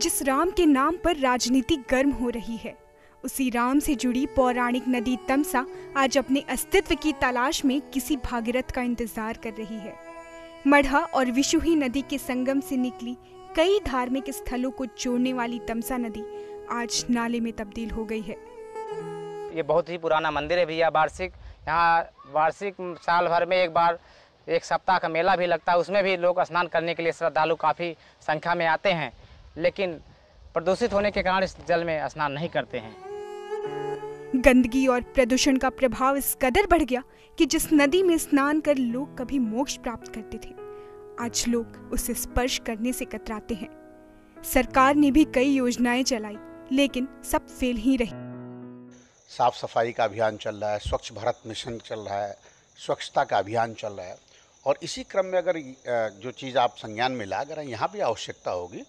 जिस राम के नाम पर राजनीति गर्म हो रही है, उसी राम से जुड़ी पौराणिक नदी तमसा आज अपने अस्तित्व की तलाश में किसी भागीरथ का इंतज़ार कर रही है। मढ़ा और विशुही नदी के संगम से निकली कई धार्मिक स्थलों को जोड़ने वाली तमसा नदी आज नाले में तब्दील हो गई है। ये बहुत ही पुराना मंदिर है भैया वार्षिक। यहाँ वार्षिक साल भर में एक बार, एक सप्ताह का मेला भी लगता है। उसमें भी लोग स्नान करने के लिए श्रद्धालु काफ़ी संख्या में आते हैं। लेकिन प्रदूषित होने के कारण इस जल में स्नान नहीं करते हैं। गंदगी और प्रदूषण का प्रभाव इस कदर बढ़ गया कि जिस नदी में स्नान कर लोग कभी मोक्ष प्राप्त करते थे आज लोग उसे स्पर्श करने से कतराते हैं। सरकार ने भी कई योजनाएँ चलाई लेकिन सब फेल ही रही। साफ़ सफ़ाई का अभियान चल रहा है स्वच्छ भारत मिशन चल रहा है स्वच्छता का अभियान चल रहा है। और इसी क्रम में अगर जो चीज़ आप संज्ञान में ला अगर यहाँ भी आवश्यकता होगी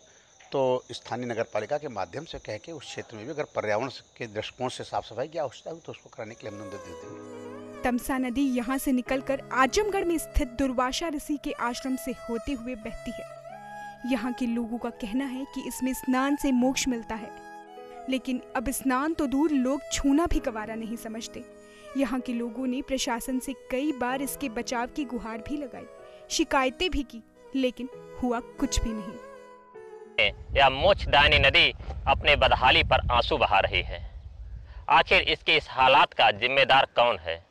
तो स्थानीय नगर पालिका के माध्यम से कह के उस क्षेत्र में भी अगर पर्यावरण के दृष्टिकोण से साफ़ सफ़ाई की आवश्यकता होगी तो उसको कराने के लिए हम निर्देश देंगे तमसा नदी यहाँ से निकलकर आजमगढ़ में स्थित दुर्वासा ऋषि के आश्रम से होते हुए बहती है। यहाँ के लोगों का कहना है कि इसमें स्नान से मोक्ष मिलता है। लेकिन अब स्नान तो दूर लोग छूना भी गवारा नहीं समझते। यहाँ के लोगों ने प्रशासन से कई बार इसके बचाव की गुहार भी लगाई, शिकायतें भी की, लेकिन हुआ कुछ भी नहीं। यह मोक्षदायनी नदी अपने बदहाली पर आँसू बहा रही है। आखिर इसके इस हालात का जिम्मेदार कौन है?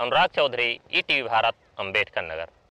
Anurag Chaudhary E T Bharat Ambedkar Nagar.